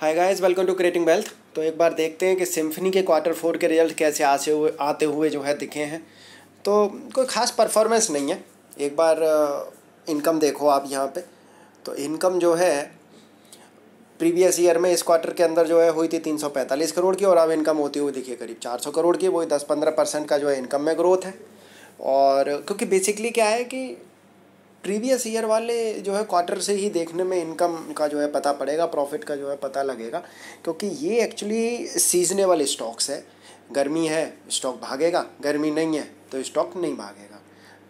Hi guys welcome to creating wealth तो एक बार देखते हैं कि सिम्फनी के क्वार्टर फोर के रिज़ल्ट कैसे आते हुए आते हुए जो है दिखे हैं। तो कोई ख़ास परफॉर्मेंस नहीं है। एक बार इनकम देखो आप यहाँ पे। तो इनकम जो है प्रीवियस ईयर में इस क्वार्टर के अंदर जो है हुई थी तीन सौ पैंतालीस करोड़ की और अब इनकम होती हुई दिखी करीब चार सौ करोड़ की। वही दस पंद्रह परसेंट का जो है इनकम में ग्रोथ है। और क्योंकि बेसिकली क्या है कि प्रीवियस ईयर वाले जो है क्वार्टर से ही देखने में इनकम का जो है पता पड़ेगा प्रॉफिट का जो है पता लगेगा, क्योंकि ये एक्चुअली सीजनेबल स्टॉक्स है। गर्मी है स्टॉक भागेगा, गर्मी नहीं है तो स्टॉक नहीं भागेगा।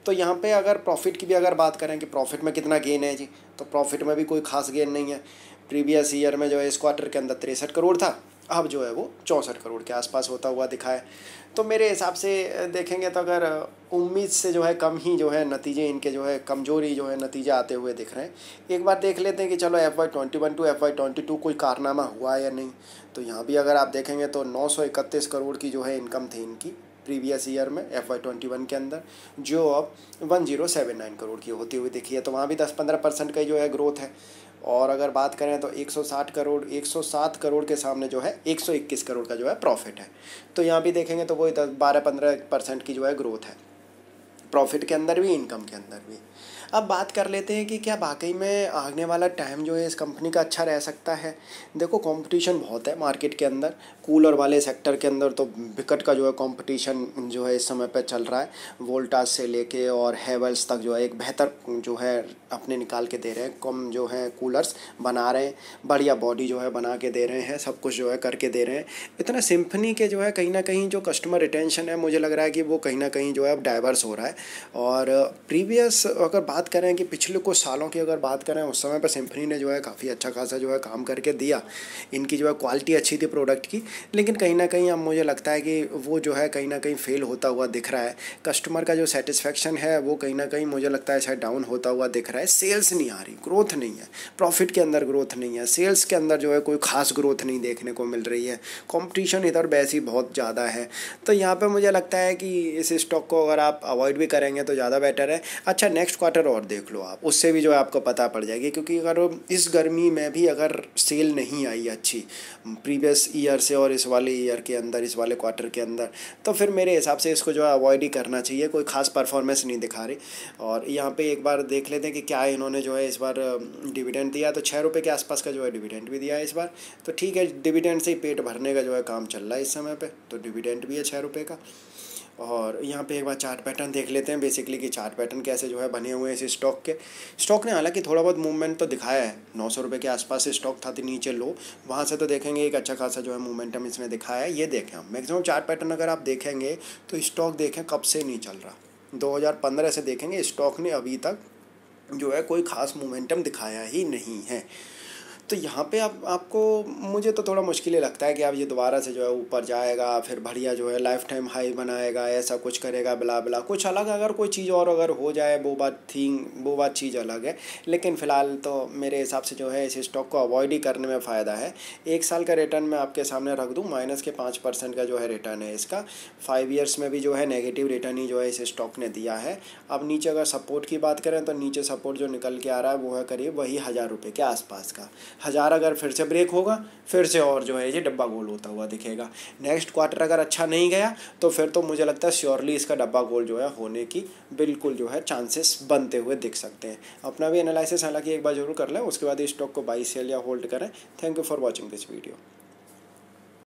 तो यहाँ पे अगर प्रॉफिट की भी अगर बात करें कि प्रॉफिट में कितना गेन है जी तो प्रॉफिट में भी कोई खास गेन नहीं है। प्रीवियस ईयर में जो है इस क्वार्टर के अंदर तिरसठ करोड़ था अब जो है वो चौंसठ करोड़ के आसपास होता हुआ दिखा है। तो मेरे हिसाब से देखेंगे तो अगर उम्मीद से जो है कम ही जो है नतीजे इनके जो है कमज़ोरी जो है नतीजे आते हुए दिख रहे हैं। एक बार देख लेते हैं कि चलो F Y twenty one to F Y twenty two कोई कारनामा हुआ या नहीं। तो यहाँ भी अगर आप देखेंगे तो नौ सौ इकतीस करोड़ की जो है इनकम थी इनकी प्रीवियस ईयर में एफ़ वाई ट्वेंटी वन के अंदर, जो अब one zero seven nine crore की होती हुई दिखी है। तो वहाँ भी दस पंद्रह परसेंट का जो है ग्रोथ है। और अगर बात करें तो 160 करोड़ 107 करोड़ के सामने जो है 121 करोड़ का जो है प्रॉफिट है। तो यहाँ भी देखेंगे तो वही बारह, पंद्रह परसेंट की जो है ग्रोथ है। प्रॉफिट के अंदर भी इनकम के अंदर भी। अब बात कर लेते हैं कि क्या वाकई में आने वाला टाइम जो है, इस कंपनी का अच्छा रह सकता है? देखो कंपटीशन बहुत है मार्केट के अंदर। कूलर वाले सेक्टर के अंदर तो विकट का जो है कंपटीशन जो है, इस समय पर चल रहा है। वोल्टास से लेके और हेवल्स तक जो है, एक बेहतर जो है, अपने निकाल के दे रहे हैं। कम जो है कूलर्स बना रहे हैं। बढ़िया बॉडी जो है, बना के दे रहे हैं। सब कुछ जो है, करके दे रहे हैं। इतना सिम्फनी के जो है, कहीं ना कहीं जो कस्टमर रिटेंशन है, मुझे लग रहा है कि वो कहीं ना कहीं जो है, अब डाइवर्स हो रहा है। और प्रीवियस अगर बात करें कि पिछले कुछ सालों की अगर बात करें, उस समय पर सिम्फनी ने जो है काफ़ी अच्छा खासा जो है काम करके दिया। इनकी जो है क्वालिटी अच्छी थी प्रोडक्ट की, लेकिन कहीं ना कहीं अब मुझे लगता है कि वो जो है कहीं ना कहीं फेल होता हुआ दिख रहा है। कस्टमर का जो सेटिस्फेक्शन है, वो कहीं ना कहीं मुझे लगता है शायद डाउन होता हुआ दिख रहा है। सेल्स नहीं आ रही ग्रोथ नहीं है। प्रॉफिट के अंदर ग्रोथ नहीं है। सेल्स के अंदर जो है कोई खास ग्रोथ नहीं देखने को मिल रही है। कॉम्पिटिशन इधर वैसी बहुत ज़्यादा है। तो यहाँ पर मुझे लगता है कि इस स्टॉक को अगर आप अवॉइड भी करेंगे तो ज़्यादा बेटर है। अच्छा नेक्स्ट क्वार्टर और देख लो आप। उससे भी जो है आपको पता पड़ जाएगी, क्योंकि अगर इस गर्मी में भी अगर सेल नहीं आई अच्छी प्रीवियस ईयर से और इस वाले ईयर के अंदर, इस वाले क्वार्टर के अंदर तो फिर मेरे हिसाब से इसको जो है अवॉइड ही करना चाहिए। कोई खास परफॉर्मेंस नहीं दिखा रही। और यहाँ पे एक बार देख लेते हैं कि क्या इन्होंने जो है इस बार डिविडेंड दिया। तो छः रुपये के आसपास का जो है डिविडेंड भी दिया है इस बार। तो ठीक है डिविडेंड से ही पेट भरने का जो है काम चल रहा है इस समय पर तो डिविडेंड भी है छः रुपये का। और यहाँ पे एक बार चार्ट पैटर्न देख लेते हैं बेसिकली कि चार्ट पैटर्न कैसे जो है बने हुए हैं इस स्टॉक के। स्टॉक ने हालाँकि थोड़ा बहुत मूवमेंट तो दिखाया है। नौ सौ रुपये के आसपास स्टॉक था तो नीचे लो वहाँ से तो देखेंगे एक अच्छा खासा जो है मोमेंटम इसने दिखाया है। ये देखें हम। मैक्सिमम चार्ट पैटर्न अगर आप देखेंगे तो स्टॉक देखें कब से नहीं चल रहा। दो हज़ार पंद्रह से देखेंगे स्टॉक ने अभी तक जो है कोई ख़ास मोमेंटम दिखाया ही नहीं है। तो यहाँ पे आप, आपको, मुझे तो थोड़ा मुश्किल लगता है कि आप ये दोबारा से जो है ऊपर जाएगा, फिर बढ़िया जो है लाइफ टाइम हाई बनाएगा, ऐसा कुछ करेगा बिला बिला कुछ अलग, अगर कोई चीज़ और अगर हो जाए, वो बात थी वो बात चीज़ अलग है। लेकिन फ़िलहाल तो मेरे हिसाब से जो है इस स्टॉक को अवॉइड ही करने में फ़ायदा है। एक साल का रिटर्न मैं आपके सामने रख दूँ माइनस के पाँच परसेंट का जो है रिटर्न है इसका। फाइव ईयर्स में भी जो है नेगेटिव रिटर्न ही जो है इस स्टॉक ने दिया है। अब नीचे अगर सपोर्ट की बात करें तो नीचे सपोर्ट जो निकल के आ रहा है, वो है करीब वही हज़ार रुपये के आसपास का। हज़ार अगर फिर से ब्रेक होगा, फिर से और जो है ये डब्बा गोल होता हुआ दिखेगा। नेक्स्ट क्वार्टर अगर अच्छा नहीं गया तो फिर तो मुझे लगता है श्योरली इसका डब्बा गोल जो है होने की बिल्कुल जो है चांसेस बनते हुए दिख सकते हैं। अपना भी एनालिसिस हालाँकि एक बार ज़रूर कर लें, उसके बाद इस स्टॉक को बाई सेल या होल्ड करें। Thank you for watching this video